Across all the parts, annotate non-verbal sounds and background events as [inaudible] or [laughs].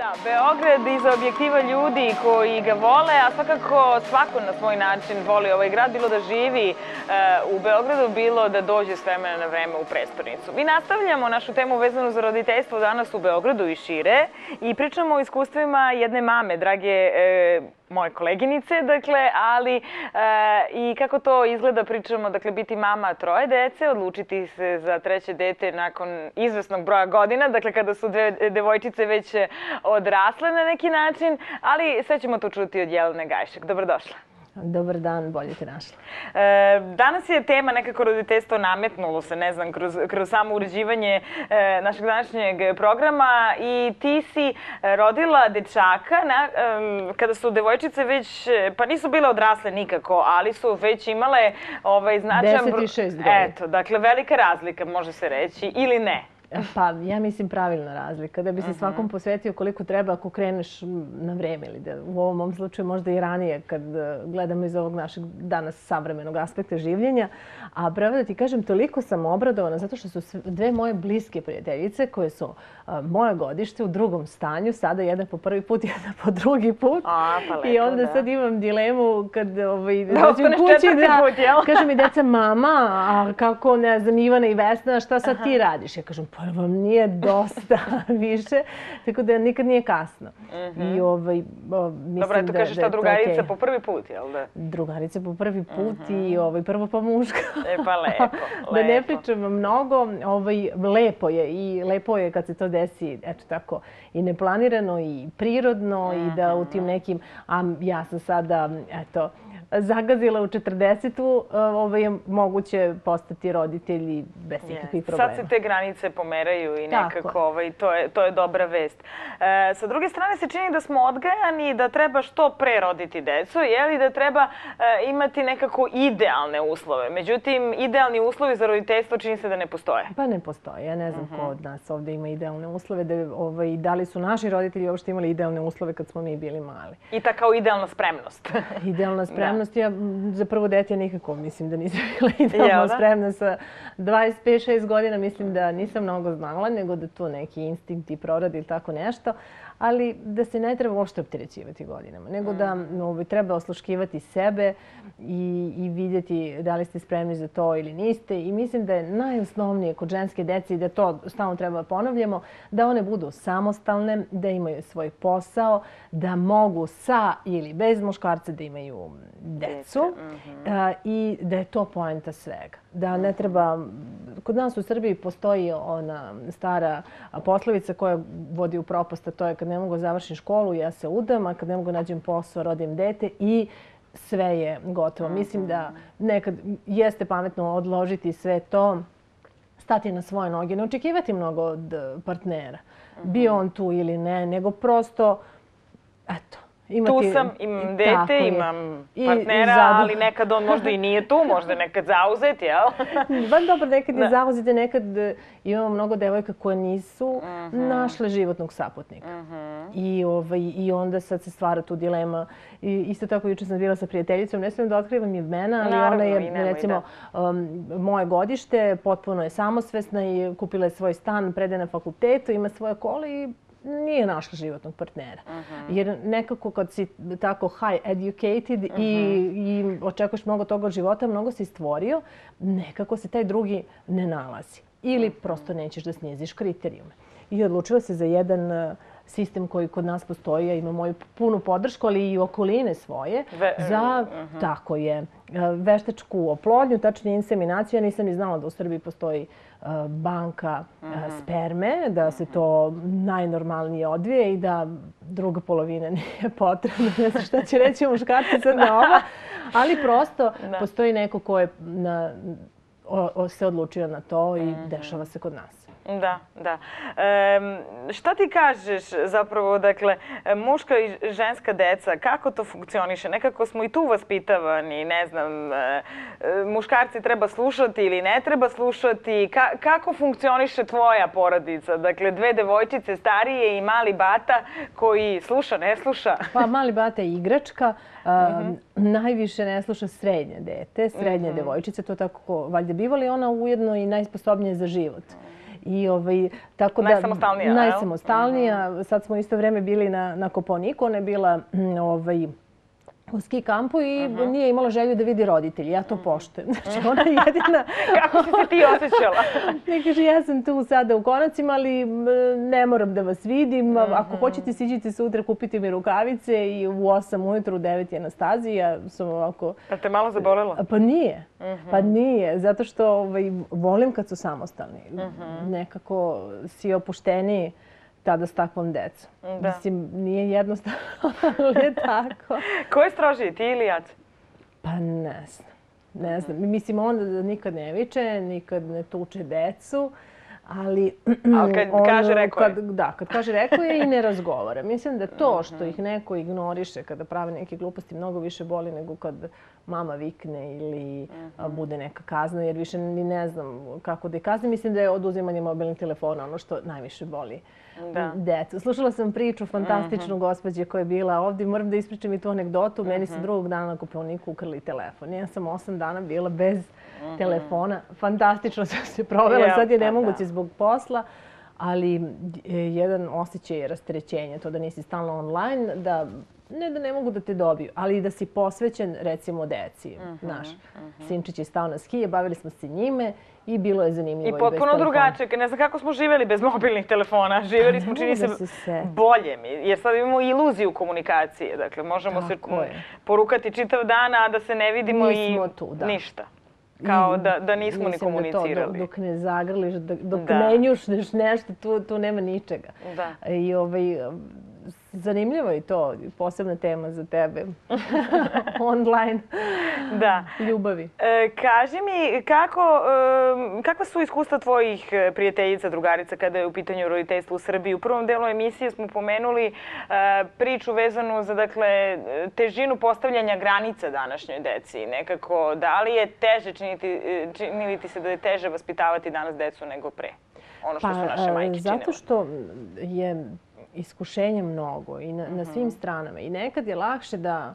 Da, Beograd iz objektiva ljudi koji ga vole, a svakako svako na svoj način voli ovaj grad, bilo da živi e, u Beogradu, bilo da dođe s vremena na vreme u prestornicu. Mi nastavljamo našu temu vezanu za roditeljstvo danas u Beogradu i šire i pričamo o iskustvima jedne mame, drage e, moje koleginice, dakle, ali e, i kako to izgleda, pričamo, dakle, biti mama troje dece, odlučiti se za treće dete nakon izvesnog broja godina, dakle, kada su dve devojčice već e, odrasle na neki način, ali sve ćemo to čuti od Jelene Gajšek. Dobrodošla. Dobar dan, bolje te našla. E, danas je tema nekako roditeljstvo nametnulo se, ne znam, kroz, kroz samo uređivanje e, našeg današnjeg programa i ti si rodila dečaka na, e, kada su devojčice već, pa nisu bile odrasle nikako, ali su već imale ovaj, značajan... 10 i 6 godina. Eto, dakle, velika razlika može se reći ili ne. Pa, ja mislim pravilna razlika. Da bi se svakom posvetio koliko treba ako kreneš na vreme ili da u ovom mom slučaju možda i ranije kad e, gledamo iz ovog našeg danas savremenog aspekta življenja. A pravo da ti kažem, toliko sam obradovana zato što su dve moje bliske prijateljice koje su moje godište u drugom stanju, sada jedna po prvi put, [laughs] jedna po drugi put. A, pa lepo, I onda da. sad imam dilemu kad ovaj, Da četvrti put, jel? kaže mi deca, mama, a kako, ne znam, Ivana i Vesna, šta sad ti radiš? Ja kažem, pa vam nije dosta [laughs] više, tako da nikad nije kasno. I ovaj, o, mislim Dobro, eto da, kažeš da ta drugarica po prvi put, jel da? Drugarica po prvi put i ovaj, prvo pa muška. E, pa [laughs] lepo, da ne pričam mnogo, ovaj, lepo je i lepo je kad se to desi, eto tako, i neplanirano i prirodno i da u tim nekim, a ja sam sada, eto, zagazila u 40-u, ovaj, je moguće postati roditelji bez ikakvih problema. Sad se te granice pomeraju i nekako ovaj, to, je, to je dobra vest. E, sa druge strane se čini da smo odgajani da treba što pre roditi decu, jeli da treba e, imati nekako idealne uslove. Međutim, idealni uslovi za roditeljstvo čini se da ne postoje. Pa ne postoje. Ja ne znam Mhm. ko od nas ovdje ima idealne uslove. Da, ovaj, da li su naši roditelji uopšte imali idealne uslove kad smo mi bili mali. I ta kao idealna spremnost. [laughs] Idealna spremnost, ja m, za prvo dete nikako mislim da nisam [laughs] bila idealno spremna sa 25-6 godina. Mislim da nisam mnogo znala, nego da to neki instinkt i prorad ili tako nešto. Ali da se ne treba uopšte opterećivati godinama, nego da Mhm. ovaj, treba osluškivati sebe i, i vidjeti da li ste spremni za to ili niste. I mislim da je najosnovnije kod ženske dece i da to stalno treba ponavljamo, da one budu samostalne, da imaju svoj posao, da mogu sa ili bez muškarca da imaju decu a, i da je to poenta svega. Da ne treba, kod nas u Srbiji postoji ona stara poslovica koja vodi u propast, a to je kad ne mogu završiti školu, ja se udam, a kad ne mogu nađem posao, rodim dete i sve je gotovo. Mislim da nekad jeste pametno odložiti sve to, stati na svoje noge, ne očekivati mnogo od partnera. Bio on tu ili ne, nego prosto, eto, imati... Tu sam, imam dete, imam I- i partnera, zadu- ali nekad on možda i nije tu, možda nekad zauzet, jel? [laughs] Van dobro, nekad je zauzite, nekad eh, imamo mnogo devojka koje nisu našle životnog saputnika. I, ovaj, I onda sad se stvara tu dilema. I, isto tako, juče sam bila sa prijateljicom, ne smijem da otkrivam imena, ali Naravno, ona i je, recimo, um, moje godište, potpuno je samosvesna i kupila je svoj stan, prede na fakultetu, ima svoje kole i nije našla životnog partnera. Jer nekako kad si tako high educated i, i očekuješ mnogo toga od života, mnogo si stvorio, nekako se taj drugi ne nalazi. Ili prosto nećeš da sniziš kriterijume. I odlučila se za jedan uh, sistem koji kod nas postoji, ja ima moju punu podršku, ali i okoline svoje, Ve- za, tako je, uh, veštačku oplodnju, tačnije inseminaciju. Ja nisam ni znala da u Srbiji postoji uh, banka uh, sperme, da se to najnormalnije odvije i da druga polovina [laughs] nije potrebna. Ne znam šta će reći muškarci sad na ovo, ali prosto [laughs] postoji neko ko je na, o, o, se odlučio na to i dešava se kod nas. Da, da. E, šta ti kažeš zapravo, dakle, muška i ženska deca, kako to funkcioniše? Nekako smo i tu vaspitavani, ne znam, e, muškarci treba slušati ili ne treba slušati. Ka, kako funkcioniše tvoja porodica? Dakle, dve devojčice starije i mali bata koji sluša, ne sluša? [laughs] Pa mali bata je igračka, a, najviše ne sluša srednje dete, srednje devojčice, to tako valjda bivali, ona ujedno i najsposobnija za život. I ovaj, tako da, najsamostalnija, Najsamostalnija. Sad smo isto vreme bili na, na Koponiku. Ona je bila ovaj, u ski kampu i uh -huh. nije imala želju da vidi roditelji. Ja to poštujem. [laughs] Znači, ona je jedina... [laughs] Kako si se ti osjećala? [laughs] ne kaže, ja sam tu sada u konacima, ali ne moram da vas vidim. Uh -huh. Ako hoćete, siđite sutra, kupite mi rukavice i u 8 ujutru, u 9 je na stazi. Ja sam ovako... A te malo zabolela? Pa nije. Uh -huh. Pa nije. Zato što ovaj, volim kad su samostalni. -huh. Nekako si opušteniji tada s takvom decom. Da. Mislim, nije jednostavno, ali [laughs] je tako. [laughs] Ko je strožiji, ti ili jac? Pa ne znam. Ne znam. Mislim, on nikad ne viče, nikad ne tuče decu. Ali, [clears throat] ali kad [clears throat] ono, kaže rekao je? Da, kad kaže rekao je i ne razgovara. Mislim da to što ih neko ignoriše kada prave neke gluposti mnogo više boli nego kad mama vikne ili bude neka kazna, jer više ni ne znam kako da je kazne. Mislim da je oduzimanje mobilnih telefona ono što najviše boli da. decu. Slušala sam priču fantastičnu uh gospođe koja je bila ovdje. Moram da ispričam i tu anegdotu. Meni su drugog dana na kuponiku ukrili telefon. Ja sam osam dana bila bez telefona. Fantastično sam se provela. Sad je pa nemoguće zbog posla. Ali e, jedan osjećaj je rasterećenje. To da nisi stalno online, da ne da ne mogu da te dobiju, ali da si posvećen recimo deci. Naš sinčić je stao na skije, bavili smo se njime i bilo je zanimljivo. I potpuno drugačije. Ne znam kako smo živjeli bez mobilnih telefona. Živjeli smo, čini se, bolje. Jer sad imamo iluziju komunikacije. Dakle, možemo se porukati čitav dan, a da se ne vidimo i ništa. Kao da, da nismo ni komunicirali. dok ne zagrliš, dok ne njušneš nešto, tu, tu nema ničega. Da. I ovaj, Zanimljivo je to, posebna tema za tebe. [laughs] Online da. ljubavi. E, kaži mi, kako, e, kakva su iskustva tvojih e, prijateljica, drugarica kada je u pitanju roditeljstva u Srbiji? U prvom delu emisije smo pomenuli e, priču vezanu za dakle, težinu postavljanja granica današnjoj deci. Nekako, da li je teže činiti, e, činiti se da je teže vaspitavati danas decu nego pre? Ono što pa, su naše majke činile. Zato što je iskušenje mnogo i na, na svim mhm. stranama. I nekad je lakše da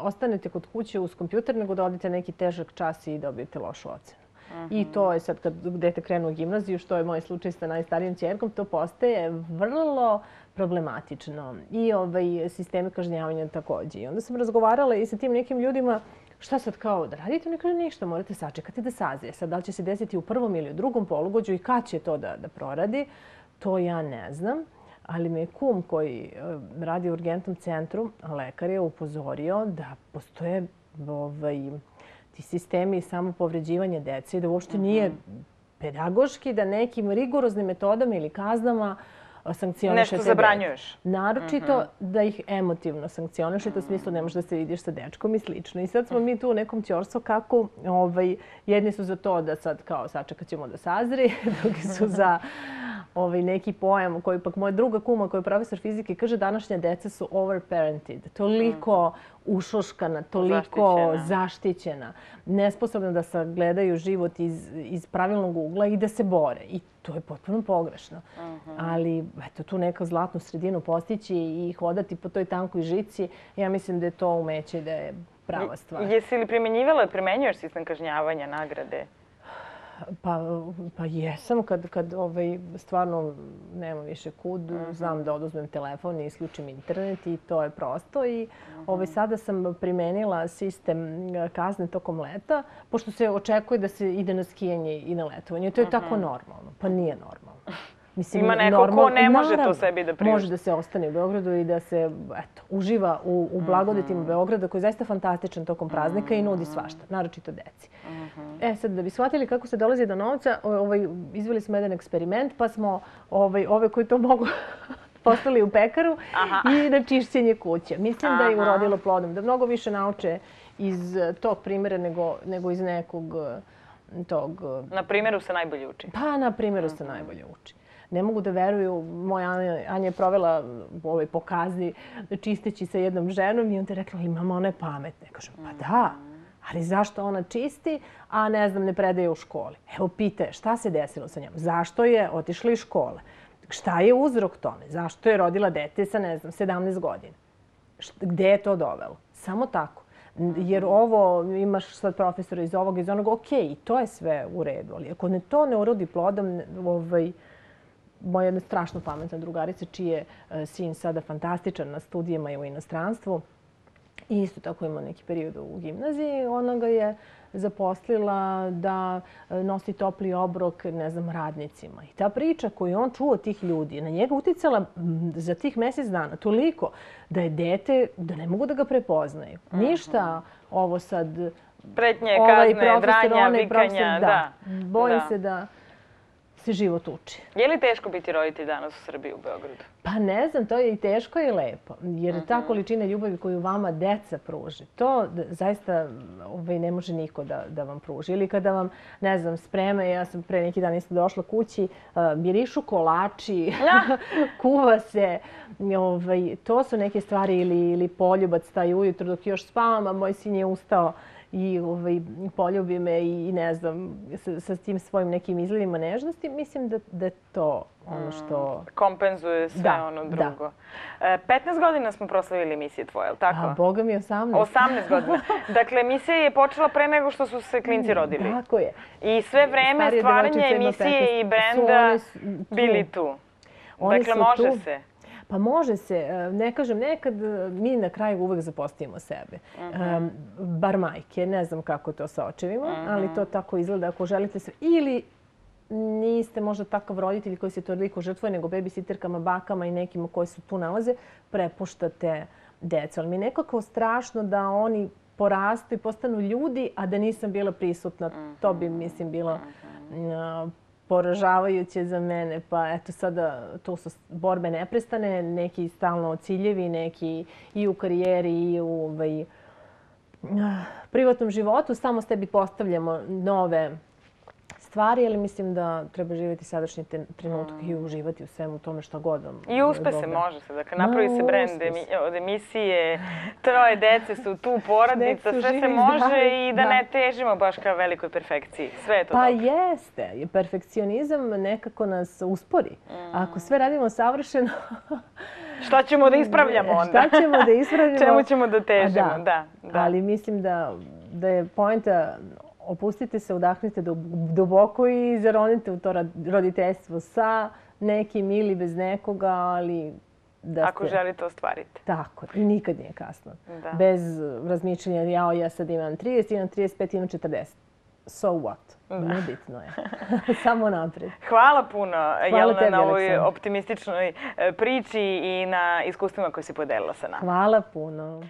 ostanete kod kuće uz kompjuter nego da odite neki težak čas i dobijete lošu ocenu. I to mhm. je sad kad dete krenu u gimnaziju, što je moj slučaj sa najstarijim čerkom, to postaje vrlo problematično. I ovaj sistemi kažnjavanja također. I onda sam razgovarala i sa tim nekim ljudima šta sad kao da radite? Oni kaže ništa, morate sačekati da sazije. Sad da li će se desiti u prvom ili u drugom polugođu i kad će to da, da proradi, to ja ne znam ali me kum koji radi u urgentnom centru, lekar je upozorio da postoje ovaj, ti sistemi samopovređivanja dece i da uopšte nije mhm. pedagoški da nekim rigoroznim metodama ili kaznama sankcionišete Nešto zabranjuješ. Naročito mhm. da ih emotivno sankcionišete, u smislu ne možeš da se vidiš sa dečkom i slično. I sad smo mi tu u nekom ćorstvu kako ovaj, jedni su za to da sad kao sačekat ćemo da sazri, [laughs] drugi su za ovaj, neki pojam koji pak moja druga kuma koja je profesor fizike kaže današnja deca su overparented. Toliko ušoškana, toliko zaštićena. zaštićena, nesposobna da se gledaju život iz, iz pravilnog ugla i da se bore. I to je potpuno pogrešno. Uh -huh. Ali eto, tu neka zlatnu sredinu postići i hodati po toj tankoj žici, ja mislim da je to umeće da je prava stvar. Jesi li primjenjivala, primjenjuješ sistem kažnjavanja, nagrade? Pa, pa jesam kad, kad ovaj, stvarno nema više kud, uh mhm. -huh. znam da oduzmem telefon i isključim internet i to je prosto. I uh -huh. ovaj, sada sam primenila sistem eh, kazne tokom leta, pošto se očekuje da se ide na skijanje i na letovanje. To je uh -huh. tako mhm. normalno. Pa nije normalno. [laughs] Mislim, Ima neko normal, ko ne može naravno, to sebi da priušti. Može da se ostane u Beogradu i da se eto, uživa u, u blagodetima mm Beograda koji je zaista fantastičan tokom praznika mm i nudi svašta, naročito deci. Mm E sad, da bi shvatili kako se dolazi do novca, ovaj, izveli smo jedan eksperiment pa smo ovaj, ove koji to mogu [laughs] poslali u pekaru Aha. i na čišćenje kuće. Mislim Aha. da je urodilo plodom, da mnogo više nauče iz tog primjera nego, nego iz nekog tog... Na primjeru se najbolje uči. Pa, na primjeru se najbolje uči ne mogu da veruju. Moja Anja, je provela u ovoj pokazi čisteći sa jednom ženom i on te rekla imamo one pametne. Kažem, pa da, ali zašto ona čisti, a ne znam, ne predaje u školi? Evo, pite, šta se desilo sa njom? Zašto je otišla iz škole? Šta je uzrok tome? Zašto je rodila dete sa, ne znam, 17 godina? Gde je to dovelo? Samo tako. Jer ovo, imaš sad profesora iz ovog, iz onog, ok, to je sve u redu. Ali ako ne to ne urodi plodom, ovaj, moja jedna strašno pametna drugarica, čiji je e, sin sada fantastičan na studijama i u inostranstvu, i isto tako ima neki period u gimnaziji, ona ga je zaposlila da e, nosi topli obrok, ne znam, radnicima. I ta priča koju on čuo tih ljudi, na njega uticala za tih mjesec dana toliko da je dete, da ne mogu da ga prepoznaju. Mhm. Ništa ovo sad... Pretnje, ovaj kazne, dranja, vikanja, da. Bojim se da se život uči. Je li teško biti roditelj danas u Srbiji, u Beogradu? Pa ne znam, to je i teško i lepo. Jer ta mhm. količina ljubavi koju vama deca pruži, to zaista ovaj, ne može niko da, da vam pruži. Ili kada vam, ne znam, spreme, ja sam pre neki dan isto došla kući, mirišu kolači, [laughs] kuva se. Ovaj, to su neke stvari ili, ili poljubac taj ujutro dok još spavam, a moj sin je ustao i ovaj, poljubi me i ne znam, sa, sa tim svojim nekim izlivima nežnosti, mislim da, da je to ono što... Mm, kompenzuje sve da, ono drugo. Da. 15 godina smo proslavili emisije tvoje, li tako? A, boga mi 18. 18 godina. Dakle, emisija je počela pre nego što su se klinci mm, rodili. Tako je. I sve vreme stvaranje emisije i brenda bili tu. Oni dakle, može tu. se. Pa može se, e, ne kažem, nekad e, mi na kraju uvek zapostavimo sebe. Mhm. Bar majke, ne znam kako to sa očevima, ali to tako izgleda ako želite se. Ili niste možda takav roditelj koji se toliko žrtvuje, nego babysitterkama, bakama i nekima koji su tu nalaze, prepuštate djecu. Ali mi je nekako strašno da oni porastu i postanu ljudi, a da nisam bila prisutna. To bi, mislim, bilo mhm poražavajuće za mene. Pa eto sada to su borbe neprestane, neki stalno ciljevi, neki i u karijeri i u ovaj, privatnom životu. Samo s tebi postavljamo nove stvari, ali mislim da treba živjeti sadašnji trenutak i mm. uživati u svemu tome što god vam I uspe se, može se. Dakle, napravi se brend od emisije, troje dece su tu, poradnica, sve se može i da ne težimo baš kao velikoj perfekciji. Sve je to Pa jeste. Perfekcionizam nekako nas uspori. Ako sve radimo savršeno... [laughs] Šta ćemo da ispravljamo [laughs] onda? Šta ćemo da ispravljamo? Čemu ćemo da težimo, da. Ali mislim da je pojenta opustite se, udahnite duboko i zaronite u to roditeljstvo sa nekim ili bez nekoga, ali da ste... Ako želite ostvariti. Tako, i nikad nije kasno. Da. Bez razmišljanja, ja, ja sad imam 30, imam 35, imam 40. So what? Nebitno je. [laughs] Samo napred. Hvala puno, Hvala Jelena, tebi, na ovoj optimističnoj e, priči i na iskustvima koje si podelila sa nama. Hvala puno.